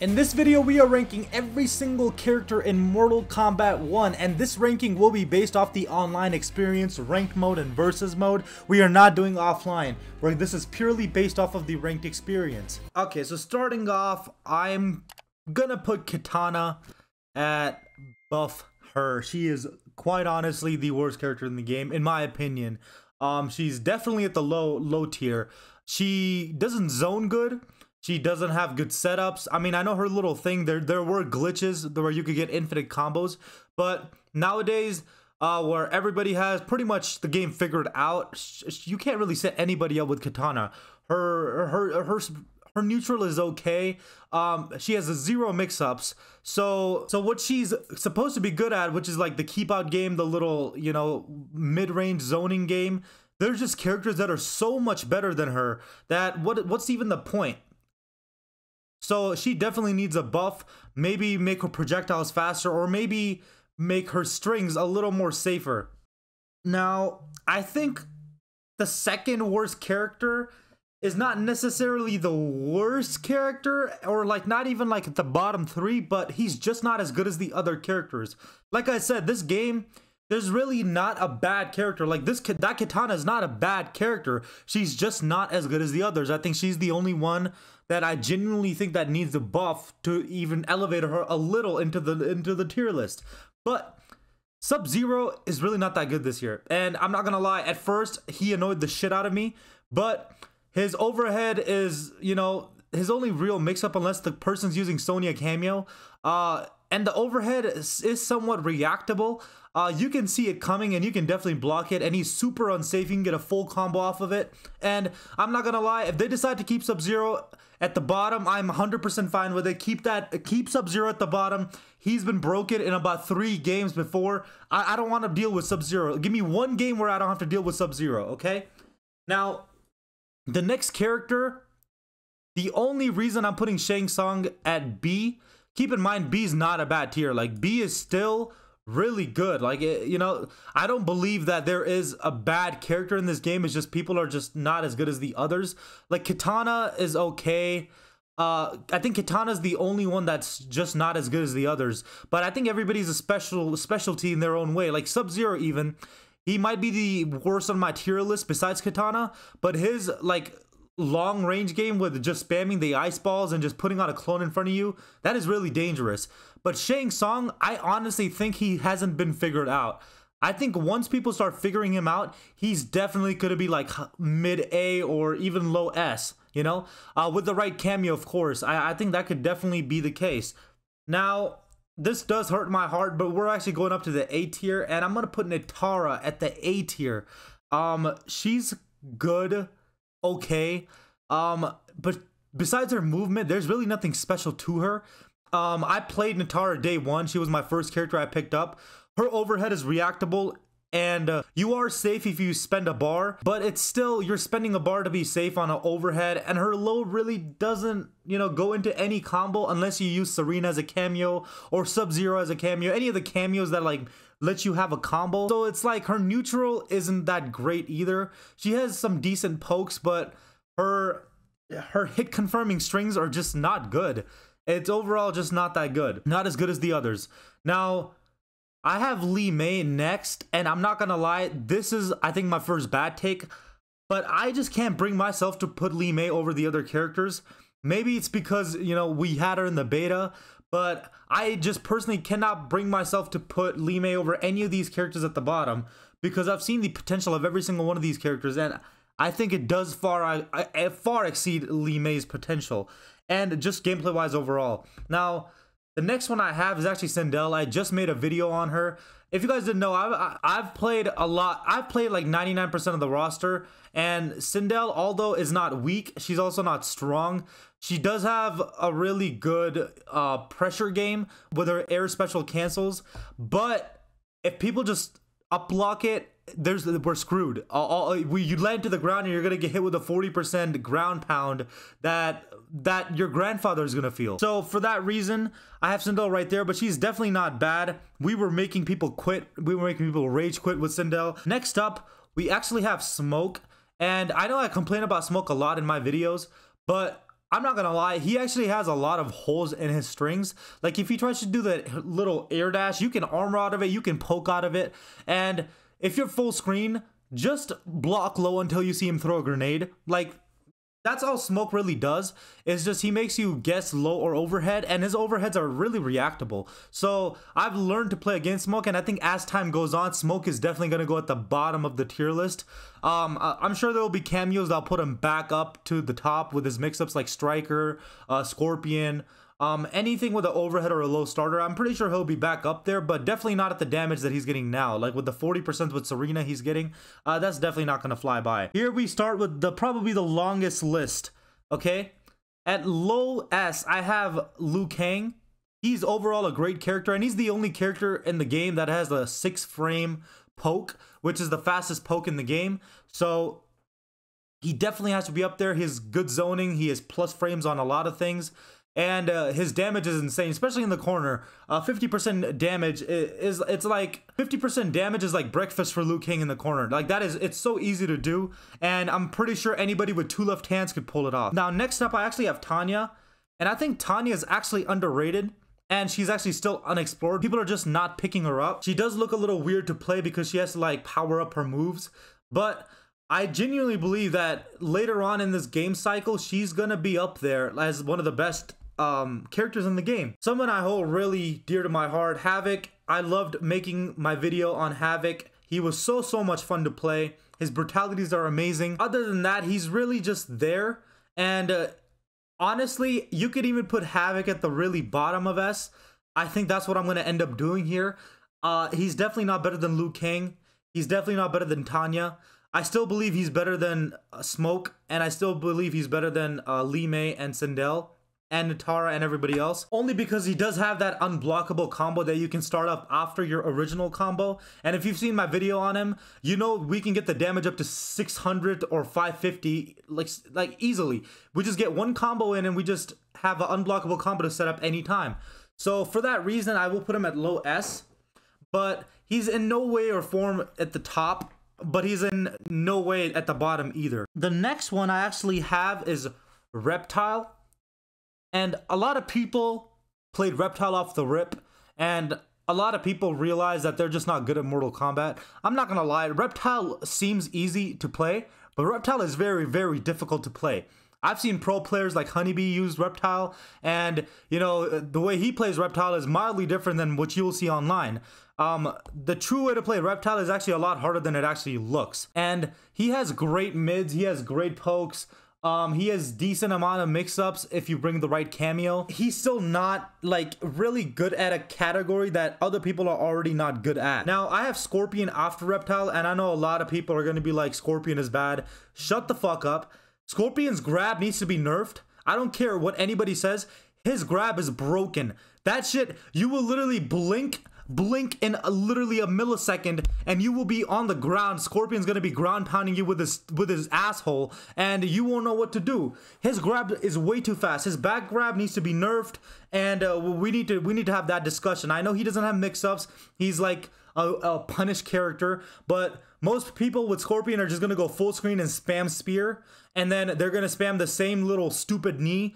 In this video, we are ranking every single character in Mortal Kombat 1, and this ranking will be based off the online experience, ranked mode, and versus mode. We are not doing offline, where this is purely based off of the ranked experience. Okay, so starting off, I'm gonna put Kitana at buff her. She is quite honestly the worst character in the game, in my opinion. Um, she's definitely at the low low tier. She doesn't zone good. She doesn't have good setups. I mean, I know her little thing. There there were glitches where you could get infinite combos, but nowadays, uh, where everybody has pretty much the game figured out, you can't really set anybody up with Kitana. Her her her her neutral is okay. Um, she has a zero mix-ups. So so what she's supposed to be good at, which is like the keep out game, the little you know mid-range zoning game. There's just characters that are so much better than her that what what's even the point? So she definitely needs a buff, maybe make her projectiles faster, or maybe make her strings a little more safer. Now, I think the second worst character is not necessarily the worst character, or like not even like at the bottom three, but he's just not as good as the other characters. Like I said, this game there's really not a bad character. Like this, that Kitana is not a bad character. She's just not as good as the others. I think she's the only one that I genuinely think that needs a buff to even elevate her a little into the into the tier list. But Sub Zero is really not that good this year, and I'm not gonna lie. At first, he annoyed the shit out of me, but his overhead is, you know, his only real mix-up unless the person's using Sonya Cameo. Uh, and the overhead is, is somewhat reactable. Uh, you can see it coming and you can definitely block it and he's super unsafe. You can get a full combo off of it. And I'm not gonna lie, if they decide to keep Sub-Zero at the bottom, I'm 100% fine with it. Keep that, keep Sub-Zero at the bottom. He's been broken in about three games before. I, I don't want to deal with Sub-Zero. Give me one game where I don't have to deal with Sub-Zero, okay? Now, the next character, the only reason I'm putting Shang Tsung at B keep in mind B is not a bad tier. Like B is still really good. Like it, you know, I don't believe that there is a bad character in this game. It's just people are just not as good as the others. Like Kitana is okay. Uh, I think Kitana's the only one that's just not as good as the others. But I think everybody's a special specialty in their own way. Like Sub Zero, even he might be the worst on my tier list besides Kitana, but his like long range game with just spamming the ice balls and just putting out a clone in front of you, that is really dangerous. But Shang Tsung, I honestly think he hasn't been figured out. I think once people start figuring him out, he's definitely going to be like mid A or even low S, you know? Uh, with the right cameo, of course. I, I think that could definitely be the case. Now, this does hurt my heart, but we're actually going up to the A tier, and I'm going to put Nitara at the A tier. Um, she's good okay. Um, but besides her movement, there's really nothing special to her. Um, I played Nitara day one. She was my first character I picked up. Her overhead is reactable and uh, you are safe if you spend a bar, but it's still, you're spending a bar to be safe on an overhead, and her low really doesn't, you know, go into any combo unless you use Sareena as a cameo or Sub-Zero as a cameo, any of the cameos that like let you have a combo. So it's like her neutral isn't that great either. She has some decent pokes, but her her hit confirming strings are just not good. It's overall just not that good. Not as good as the others. Now, I have Li Mei next, and I'm not gonna lie, this is I think my first bad take, but I just can't bring myself to put Li Mei over the other characters. Maybe it's because, you know, we had her in the beta, but I just personally cannot bring myself to put Li Mei over any of these characters at the bottom because I've seen the potential of every single one of these characters and I think it does far I, I far exceed Li Mei's potential and just gameplay wise overall. Now, the next one I have is actually Sindel. I just made a video on her. If you guys didn't know, I've I've played a lot. I've played like 99% of the roster, and Sindel, although is not weak, she's also not strong. She does have a really good uh, pressure game with her air special cancels, but if people just up block it, there's we're screwed. All, all, we, you land to the ground and you're gonna get hit with a 40% ground pound that that your grandfather is gonna feel. So for that reason, I have Sindel right there, but she's definitely not bad. We were making people quit. We were making people rage quit with Sindel. Next up, we actually have Smoke, and I know I complain about Smoke a lot in my videos, but I'm not gonna lie, he actually has a lot of holes in his strings. Like if he tries to do the little air dash, you can armor out of it, you can poke out of it, and if you're full screen, just block low until you see him throw a grenade. Like that's all smoke really does is just he makes you guess low or overhead and his overheads are really reactable. So i've learned to play against smoke and i think as time goes on smoke is definitely going to go at the bottom of the tier list. Um, i'm sure there will be cameos that'll put him back up to the top with his mix-ups like striker uh, scorpion um, anything with an overhead or a low starter, I'm pretty sure he'll be back up there, but definitely not at the damage that he's getting now. Like with the 40% with Sareena he's getting, uh, that's definitely not going to fly by. Here we start with the probably the longest list, okay? At low S, I have Liu Kang. He's overall a great character, and he's the only character in the game that has a six frame poke, which is the fastest poke in the game. So he definitely has to be up there. His good zoning, he has plus frames on a lot of things and uh, his damage is insane, especially in the corner. Uh, 50% damage is, it's like 50% damage is like breakfast for Liu Kang in the corner. Like that is it's so easy to do, and I'm pretty sure anybody with two left hands could pull it off. Now next up, I actually have Tanya, and I think Tanya is actually underrated. And she's actually still unexplored. People are just not picking her up. She does look a little weird to play because she has to like power up her moves. But I genuinely believe that later on in this game cycle, she's gonna be up there as one of the best um, characters in the game. Someone I hold really dear to my heart, Havoc. I loved making my video on Havoc. He was so, so much fun to play. His brutalities are amazing. Other than that, he's really just there. And uh, honestly, you could even put Havoc at the really bottom of S. I think that's what I'm going to end up doing here. Uh, he's definitely not better than Liu Kang. He's definitely not better than Tanya. I still believe he's better than uh, Smoke, and I still believe he's better than uh, Li Mei and Sindel and Nitara and everybody else, only because he does have that unblockable combo that you can start up after your original combo. And if you've seen my video on him, you know we can get the damage up to 600 or 550 like like easily. We just get one combo in and we just have an unblockable combo to set up anytime. So for that reason, I will put him at low S, but he's in no way or form at the top, but he's in no way at the bottom either. The next one I actually have is Reptile. And a lot of people played Reptile off the rip, and a lot of people realize that they're just not good at Mortal Kombat. I'm not gonna lie, Reptile seems easy to play, but Reptile is very, very difficult to play. I've seen pro players like Honeybee use Reptile, and you know the way he plays Reptile is mildly different than what you'll see online. Um, the true way to play Reptile is actually a lot harder than it actually looks, and he has great mids, he has great pokes. Um, he has decent amount of mix-ups if you bring the right cameo. He's still not like really good at a category that other people are already not good at. Now, I have Scorpion after Reptile, and I know a lot of people are gonna be like, Scorpion is bad. Shut the fuck up. Scorpion's grab needs to be nerfed. I don't care what anybody says. His grab is broken. That shit, you will literally blink blink in a, literally a millisecond and you will be on the ground. Scorpion's gonna be ground pounding you with his with his asshole and you won't know what to do. His grab is way too fast. His back grab needs to be nerfed and uh, we need to we need to have that discussion. I know he doesn't have mix-ups. He's like a, a punished character but most people with scorpion are just gonna go full screen and spam spear and then they're gonna spam the same little stupid knee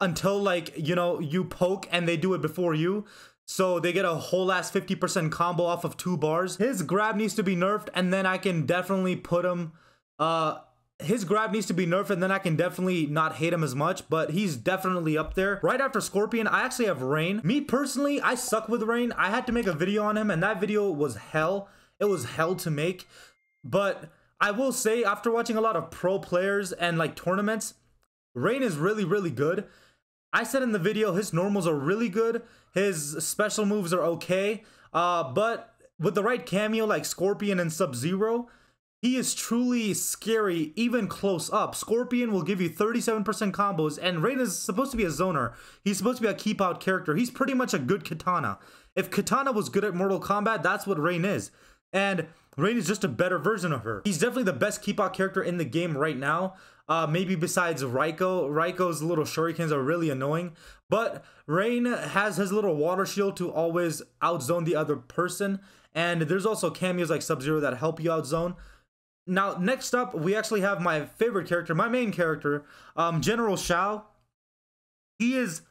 until like you know you poke and they do it before you so they get a whole ass 50% combo off of two bars. His grab needs to be nerfed and then I can definitely put him, uh, his grab needs to be nerfed and then I can definitely not hate him as much, but he's definitely up there. Right after Scorpion, I actually have Rain. Me personally, I suck with Rain. I had to make a video on him and that video was hell. It was hell to make. But I will say, after watching a lot of pro players and like tournaments, Rain is really, really good. I said in the video his normals are really good, his special moves are okay, uh, but with the right cameo like Scorpion and Sub-Zero, he is truly scary even close up. Scorpion will give you 37% combos, and Rain is supposed to be a zoner. He's supposed to be a keep out character. He's pretty much a good Kitana. If Kitana was good at Mortal Kombat, that's what Rain is. And Rain is just a better version of her. He's definitely the best keep out character in the game right now. Uh, maybe besides Reiko. Reiko's little shurikens are really annoying. But Rain has his little water shield to always outzone the other person. And there's also cameos like Sub-Zero that help you outzone. Now, next up, we actually have my favorite character, my main character, um, General Shao. He is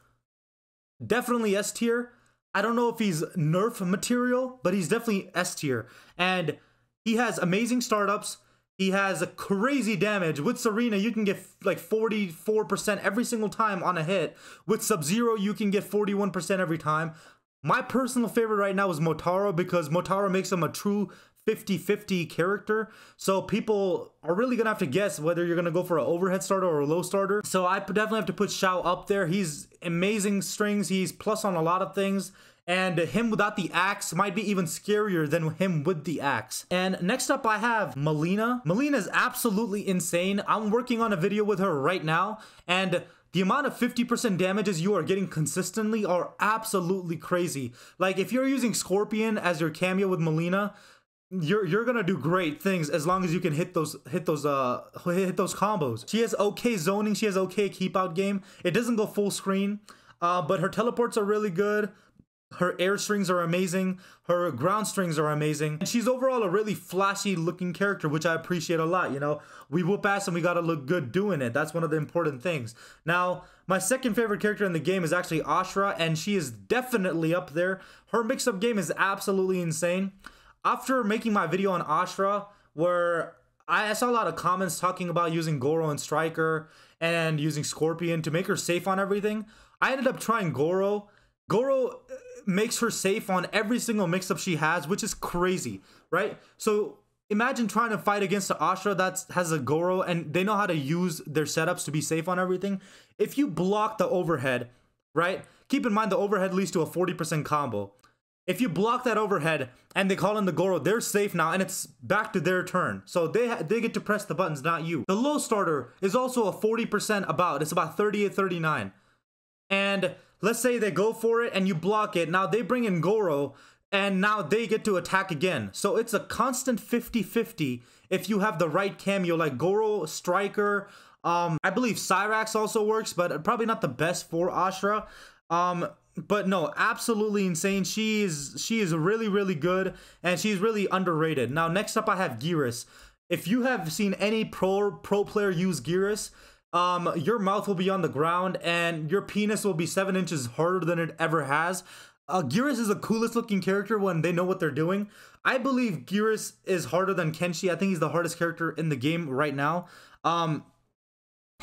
definitely S tier. I don't know if he's nerf material, but he's definitely S tier. And he has amazing startups. He has a crazy damage. With Sareena, you can get like 44% every single time on a hit. With Sub-Zero, you can get 41% every time. My personal favorite right now is Motaro because Motaro makes him a true 50-50 character. So people are really gonna have to guess whether you're gonna go for an overhead starter or a low starter. So I definitely have to put Shao up there. He's amazing strings. He's plus on a lot of things. And him without the axe might be even scarier than him with the axe. And next up I have Mileena. Mileena is absolutely insane. I'm working on a video with her right now. And the amount of 50% damages you are getting consistently are absolutely crazy. Like if you're using Scorpion as your cameo with Mileena, you're you're gonna do great things as long as you can hit those hit those uh hit those combos. She has okay zoning, she has okay keep out game. It doesn't go full screen, uh, but her teleports are really good. Her air strings are amazing. Her ground strings are amazing. And she's overall a really flashy looking character, which I appreciate a lot. You know, we whoop ass and we gotta look good doing it. That's one of the important things. Now, my second favorite character in the game is actually Ashrah, and she is definitely up there. Her mix-up game is absolutely insane after making my video on Ashrah, where I saw a lot of comments talking about using Goro and Striker and using Scorpion to make her safe on everything, I ended up trying Goro. Goro makes her safe on every single mix-up she has, which is crazy, right? So imagine trying to fight against the Ashrah that has a Goro and they know how to use their setups to be safe on everything. If you block the overhead, right? Keep in mind the overhead leads to a 40% combo. If you block that overhead and they call in the Goro, they're safe now and it's back to their turn. So they they get to press the buttons, not you. The low starter is also a 40% about. It's about 38, 39. And let's say they go for it and you block it. Now they bring in Goro and now they get to attack again. So it's a constant 50-50 if you have the right cameo like Goro, Striker, um, I believe Cyrax also works, but probably not the best for Ashrah. Um, but no, absolutely insane. She is she is really really good and she's really underrated. Now next up I have Geras. If you have seen any pro pro player use Geras, um, your mouth will be on the ground and your penis will be seven inches harder than it ever has. Uh, is the coolest looking character when they know what they're doing. I believe Geras is harder than Kenshi. I think he's the hardest character in the game right now. Um,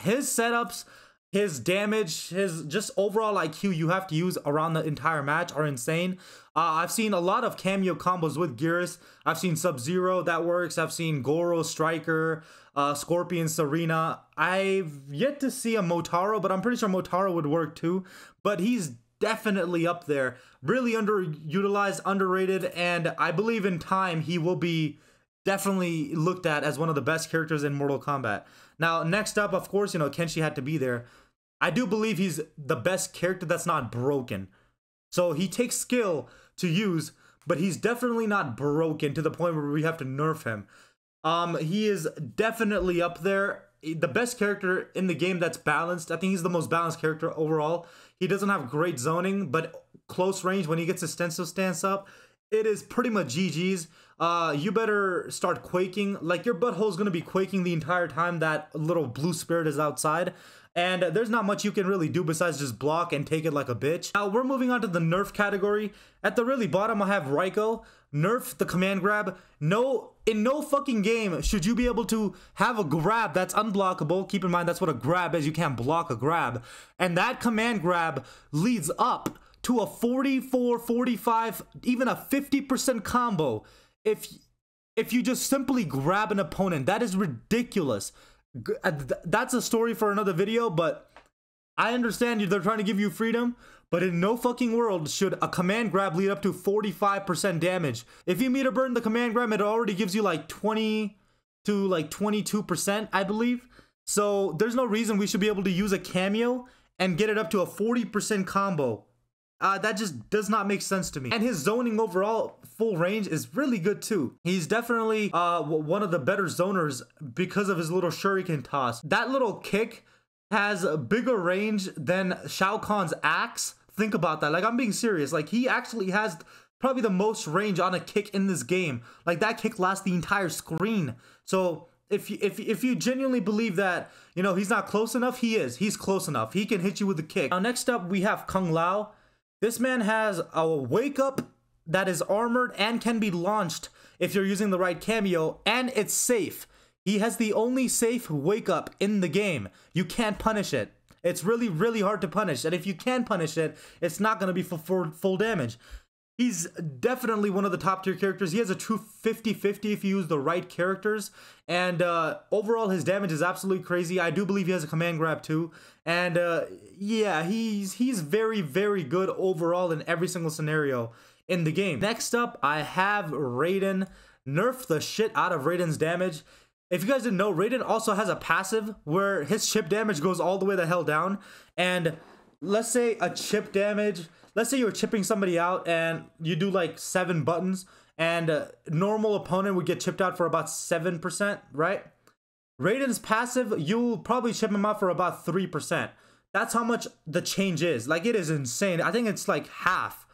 his setups his damage, his just overall IQ you have to use around the entire match are insane. Uh, I've seen a lot of cameo combos with Geras. I've seen Sub-Zero that works. I've seen Goro, Striker, uh, Scorpion, Sareena. I've yet to see a Motaro, but I'm pretty sure Motaro would work too. But he's definitely up there. Really underutilized, underrated, and I believe in time he will be definitely looked at as one of the best characters in Mortal Kombat. Now, next up, of course, you know, Kenshi had to be there. I do believe he's the best character that's not broken. So he takes skill to use, but he's definitely not broken to the point where we have to nerf him. Um, he is definitely up there. The best character in the game that's balanced. I think he's the most balanced character overall. He doesn't have great zoning, but close range when he gets his Sento stance up, it is pretty much GG's. Uh, you better start quaking. Like your butthole's gonna be quaking the entire time that little blue spirit is outside. And there's not much you can really do besides just block and take it like a bitch. Now we're moving on to the nerf category. At the really bottom I have Reiko. Nerf the command grab. No, in no fucking game should you be able to have a grab that's unblockable. Keep in mind that's what a grab is. You can't block a grab. And that command grab leads up to a 44, 45, even a 50% combo if if you just simply grab an opponent. That is ridiculous. Uh, that's a story for another video, but I understand you. they're trying to give you freedom, but in no fucking world should a command grab lead up to 45% damage. If you meet a burn the command grab, it already gives you like 20 to like 22%, I believe. So there's no reason we should be able to use a cameo and get it up to a 40% combo. Uh, that just does not make sense to me. And his zoning overall, full range, is really good too. He's definitely uh, one of the better zoners because of his little shuriken toss. That little kick has a bigger range than Shao Kahn's axe. Think about that. Like, I'm being serious. Like, he actually has probably the most range on a kick in this game. Like, that kick lasts the entire screen. So, if you, if if you genuinely believe that you know he's not close enough, he is. He's close enough. He can hit you with a kick. Now next up we have Kung Lao. This man has a wake up that is armored and can be launched if you're using the right cameo, and it's safe. He has the only safe wake up in the game. You can't punish it. It's really, really hard to punish. And if you can punish it, it's not going to be for, for full damage. He's definitely one of the top tier characters. He has a true 50-50 if you use the right characters. And uh, overall, his damage is absolutely crazy. I do believe he has a command grab too. And uh, yeah, he's he's very, very good overall in every single scenario in the game. Next up, I have Raiden. Nerf the shit out of Raiden's damage. If you guys didn't know, Raiden also has a passive where his chip damage goes all the way the hell down. And let's say a chip damage, let's say you're chipping somebody out and you do like seven buttons and a normal opponent would get chipped out for about 7%, right? Raiden's passive, you'll probably chip him out for about 3%. That's how much the change is. Like it is insane. I think it's like half.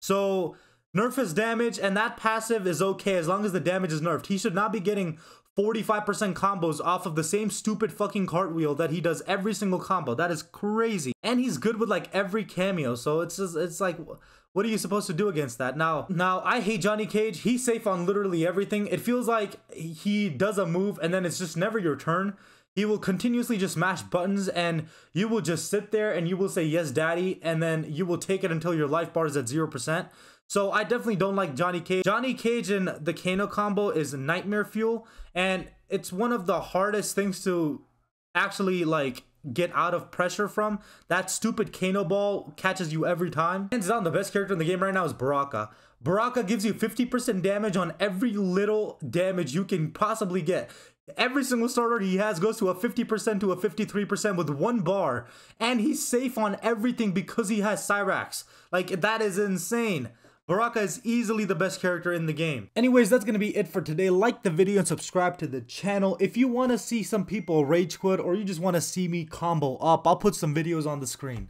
So nerf his damage and that passive is okay as long as the damage is nerfed. He should not be getting 45% combos off of the same stupid fucking cartwheel that he does every single combo. That is crazy. And he's good with like every cameo. So it's just, it's like, what are you supposed to do against that? Now, now I hate Johnny Cage. He's safe on literally everything. It feels like he does a move and then it's just never your turn. He will continuously just mash buttons and you will just sit there and you will say, yes, daddy. And then you will take it until your life bar is at 0%. So I definitely don't like Johnny Cage. Johnny Cage and the Kano combo is nightmare fuel, and it's one of the hardest things to actually like get out of pressure from. That stupid Kano ball catches you every time. Hands down, the best character in the game right now is Baraka. Baraka gives you 50% damage on every little damage you can possibly get. Every single starter he has goes to a 50% to a 53% with one bar, and he's safe on everything because he has Cyrax. Like, that is insane. Baraka is easily the best character in the game. Anyways, that's gonna be it for today. Like the video and subscribe to the channel. If you want to see some people rage quit or you just want to see me combo up, I'll put some videos on the screen.